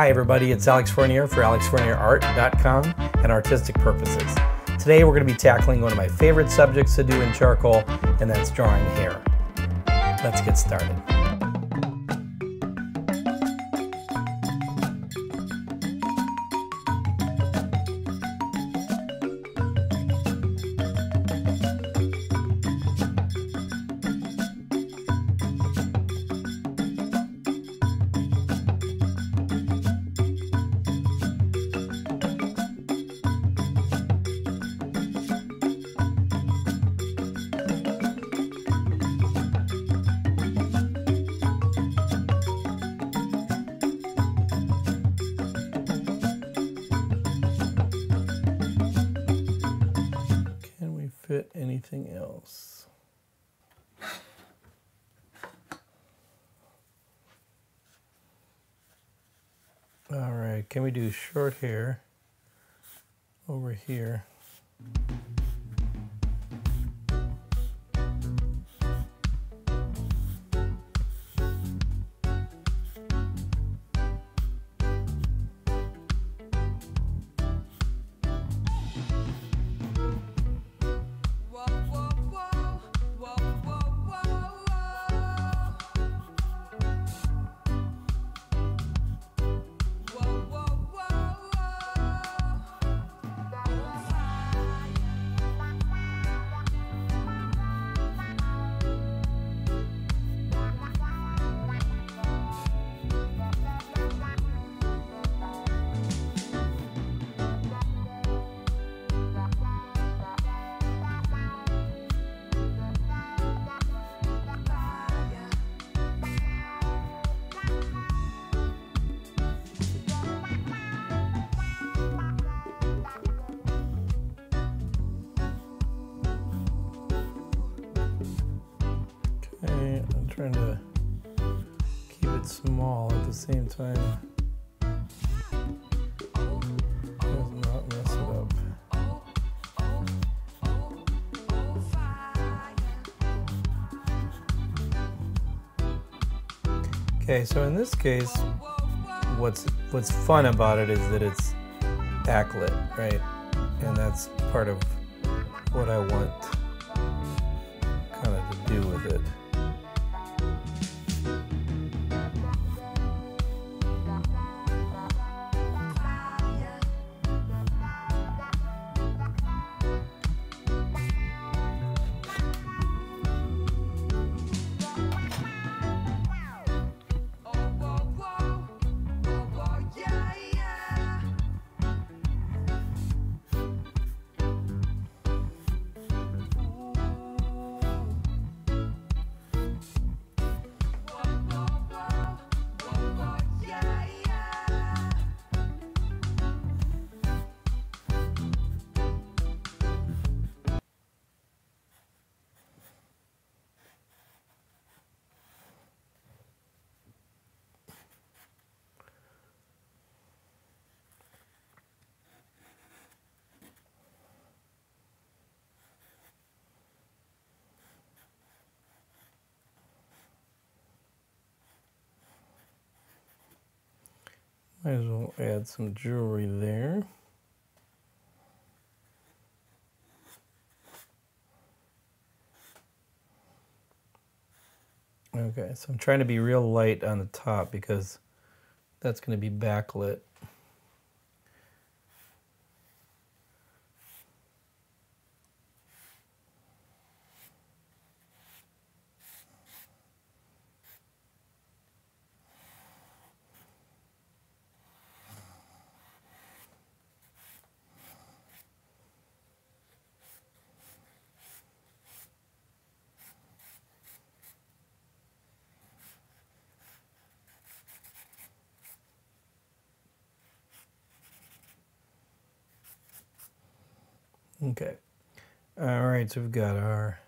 Hi everybody, it's Alex Fournier for alexfournierart.com and Artistic Purposes. Today we're going to be tackling one of my favorite subjects to do in charcoal, and that's drawing hair. Let's get started. Can we do short hair over here? Same time. Okay, so in this case, what's what's fun about it is that it's backlit, right? And that's part of what I want kind of to do with it. Might as well add some jewelry there. Okay, so I'm trying to be real light on the top because that's going to be backlit. Okay. All right, so we've got our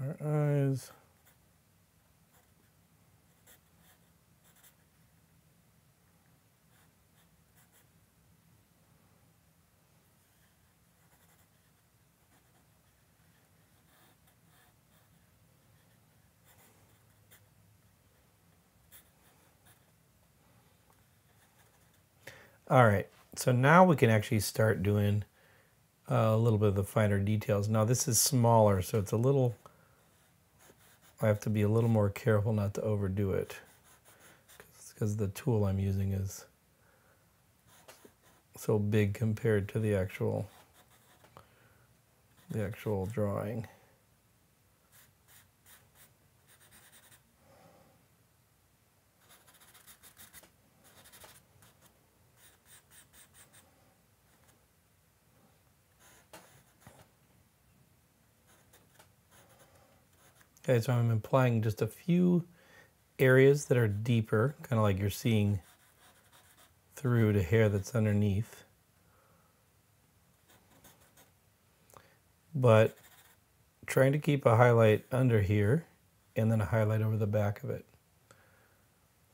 our eyes. All right so now we can actually start doing uh, a little bit of the finer details. Now this is smaller, so it's a little, I have to be a little more careful not to overdo it because the tool I'm using is so big compared to the actual the actual drawing. Okay, so I'm applying just a few areas that are deeper, kind of like you're seeing through to hair that's underneath. But trying to keep a highlight under here and then a highlight over the back of it.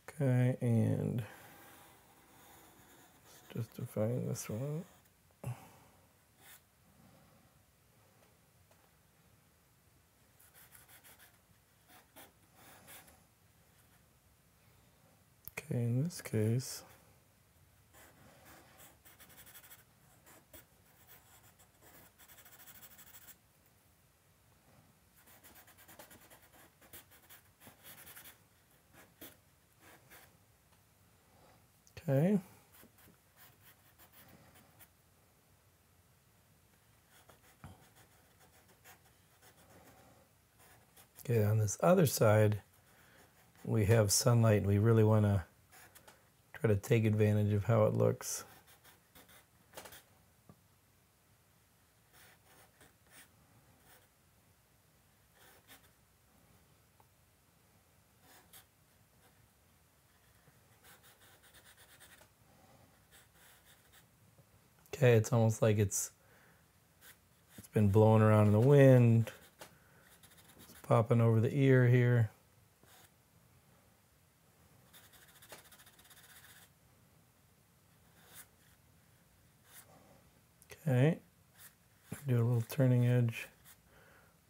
Okay, and just define this one. Okay, in this case, okay. Okay, on this other side, we have sunlight and we really want to try to take advantage of how it looks. Okay, it's almost like it's it's been blowing around in the wind. It's popping over the ear here. Okay, do a little turning edge,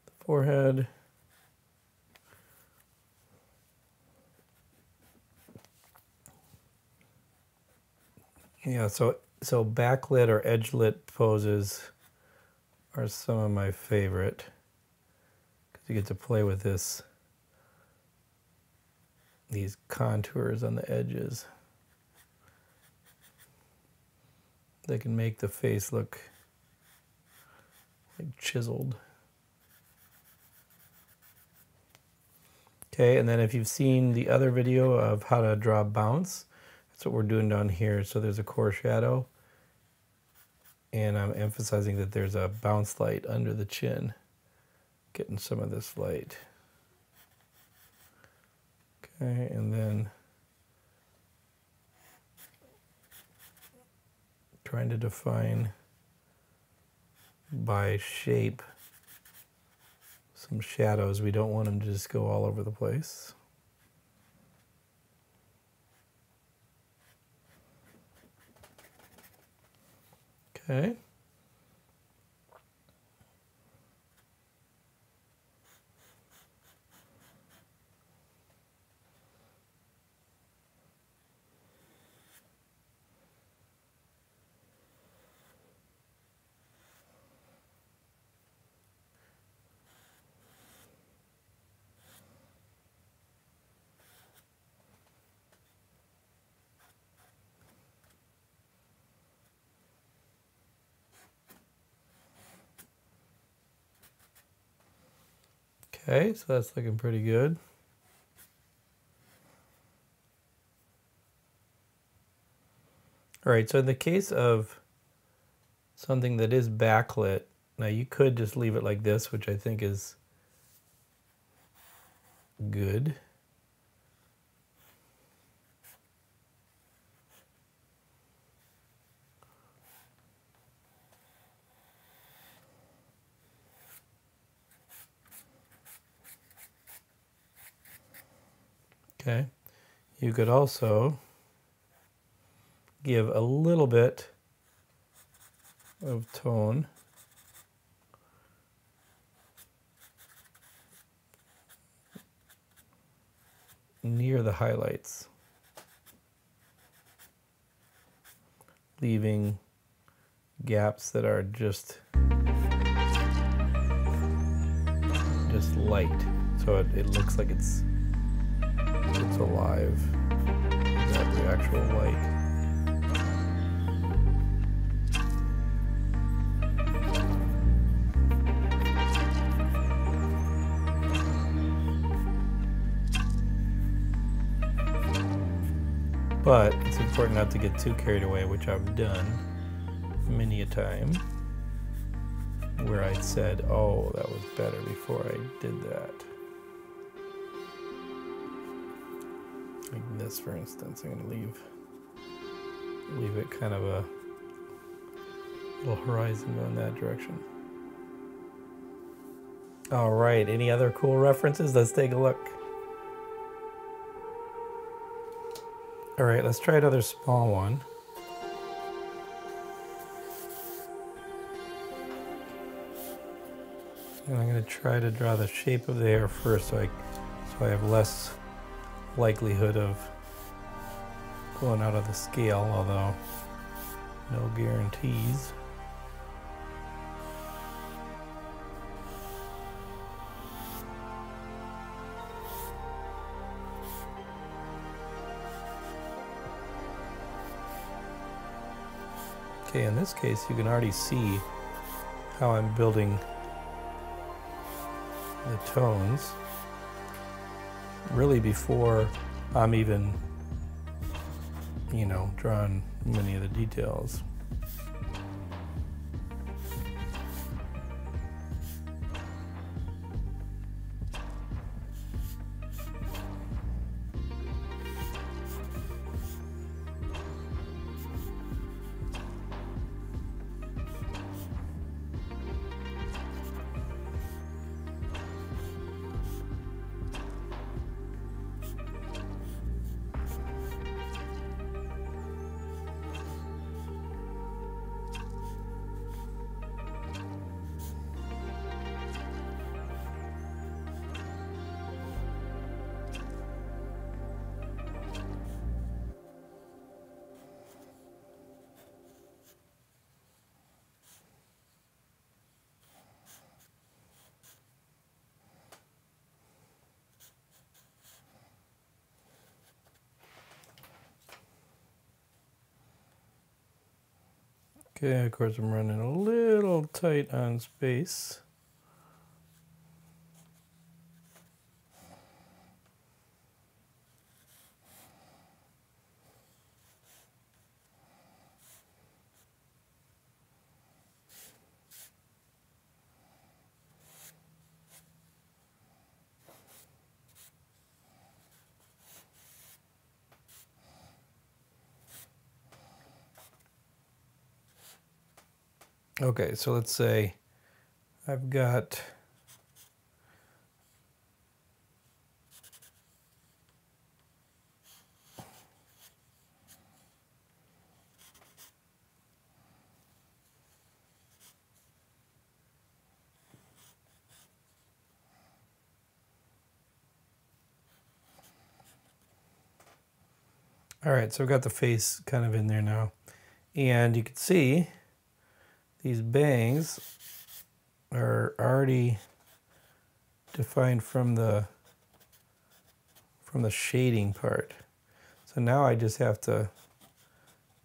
the forehead. Yeah, so so backlit or edge lit poses are some of my favorite because you get to play with this these contours on the edges. They can make the face look like chiseled. Okay, and then if you've seen the other video of how to draw bounce, that's what we're doing down here. So there's a core shadow, and I'm emphasizing that there's a bounce light under the chin, getting some of this light. Okay, and then trying to define by shape some shadows. We don't want them to just go all over the place. Okay. Okay, so that's looking pretty good. All right, so in the case of something that is backlit, now you could just leave it like this, which I think is good. Okay. You could also give a little bit of tone. near the highlights. leaving gaps that are just just light so it, it looks like it's it's alive that the actual light but it's important not to get too carried away which I've done many a time where I said, oh, that was better before I did that. Like this, for instance, I'm going to leave leave it kind of a little horizon going that direction. All right, any other cool references? Let's take a look. All right, let's try another small one. And I'm to try to draw the shape of the hair first so I, so I have less likelihood of going out of the scale, although no guarantees. Okay, in this case, you can already see how I'm building the tones really before I'm even, you know, drawing many of the details. Okay, of course, I'm running a little tight on space. Okay, so let's say I've got All right, so I've got the face kind of in there now. And you can see these bangs are already defined from the from the shading part. So now I just have to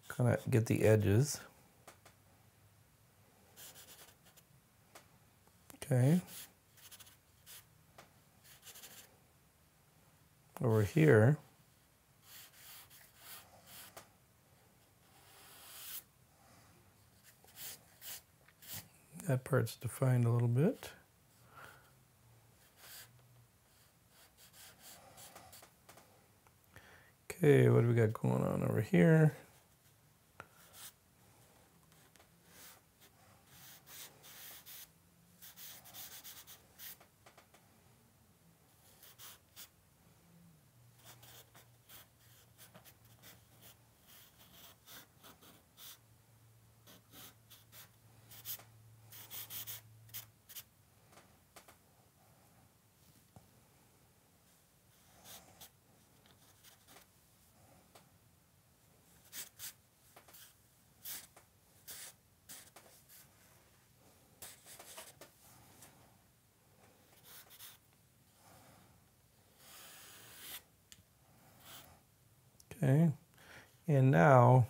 kind of get the edges. Okay. Over here. That part's defined a little bit. Okay, what do we got going on over here? Okay. And now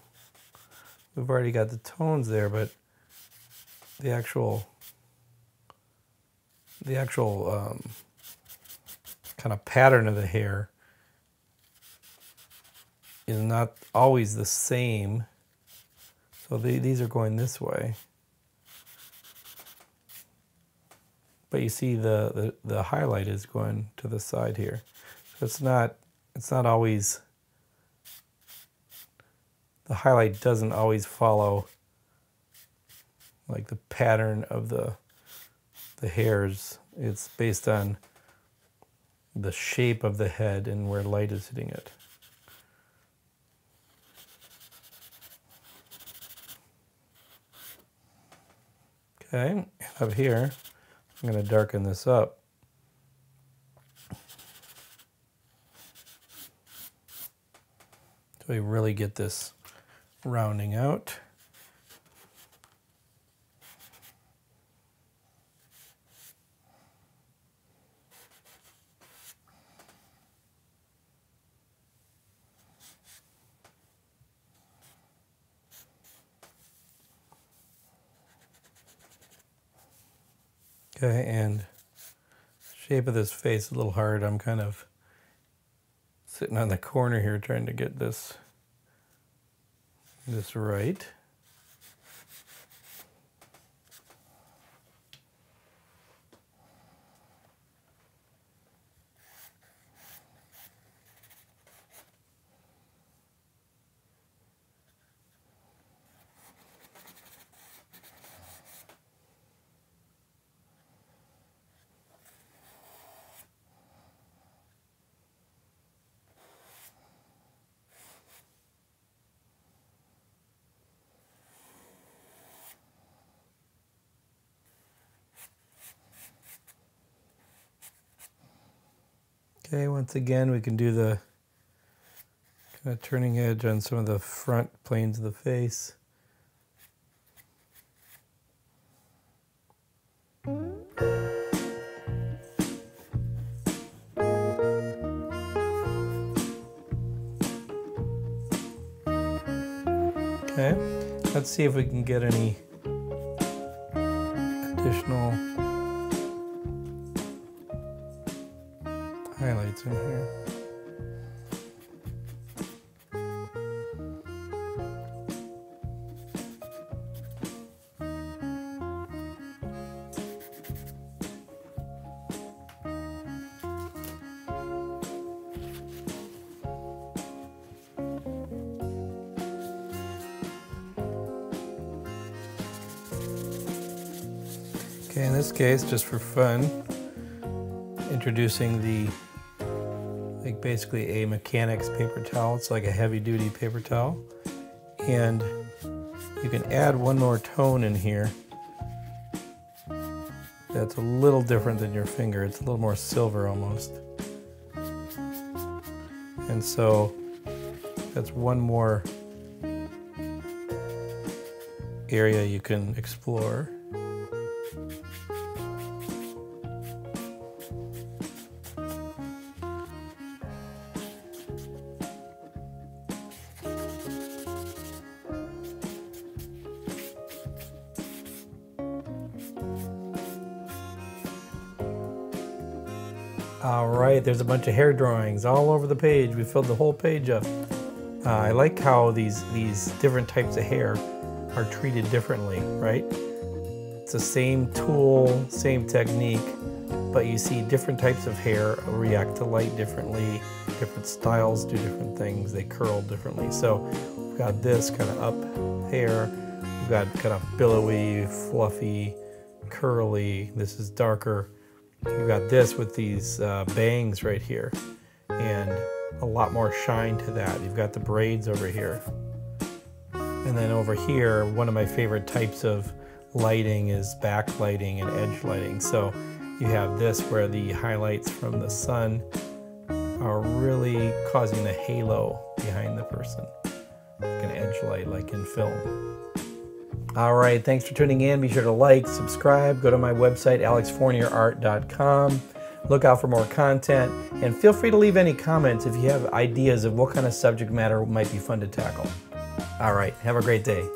we've already got the tones there, but the actual the actual um, kind of pattern of the hair is not always the same. So the, these are going this way. But you see the, the, the highlight is going to the side here. So it's not it's not always the highlight doesn't always follow like the pattern of the the hairs. It's based on the shape of the head and where light is hitting it. Okay, up here, I'm going to darken this up. So we really get this rounding out. Okay, and shape of this face a little hard. I'm kind of sitting on the corner here trying to get this this right. Okay, once again, we can do the kind of turning edge on some of the front planes of the face. Okay, let's see if we can get any additional highlights in here. Okay, in this case, just for fun, introducing the basically a mechanics paper towel. It's like a heavy duty paper towel. And you can add one more tone in here that's a little different than your finger. It's a little more silver almost. And so that's one more area you can explore. All right, there's a bunch of hair drawings all over the page. We filled the whole page up. Uh, I like how these these different types of hair are treated differently, right? It's the same tool, same technique, but you see different types of hair react to light differently. Different styles do different things. They curl differently. So we've got this kind of up hair. We've got kind of billowy, fluffy, curly. This is darker. You've got this with these uh, bangs right here and a lot more shine to that. You've got the braids over here. And then over here, one of my favorite types of lighting is backlighting and edge lighting. So you have this where the highlights from the sun are really causing the halo behind the person. Like an edge light, like in film. All right, thanks for tuning in. Be sure to like, subscribe, go to my website, alexfournierart.com. Look out for more content and feel free to leave any comments if you have ideas of what kind of subject matter might be fun to tackle. All right, have a great day.